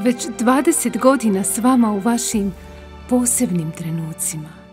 već 20 godina s vama u vašim posebnim trenucima.